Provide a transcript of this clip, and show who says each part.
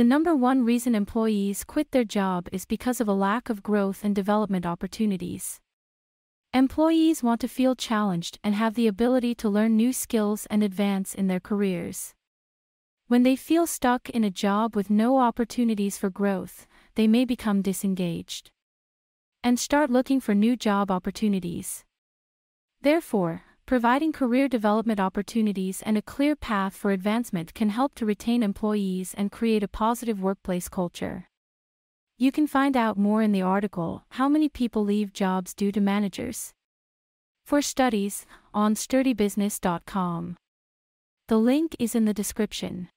Speaker 1: The number one reason employees quit their job is because of a lack of growth and development opportunities. Employees want to feel challenged and have the ability to learn new skills and advance in their careers. When they feel stuck in a job with no opportunities for growth, they may become disengaged and start looking for new job opportunities. Therefore, providing career development opportunities and a clear path for advancement can help to retain employees and create a positive workplace culture. You can find out more in the article How Many People Leave Jobs Due to Managers? For studies, on sturdybusiness.com. The link is in the description.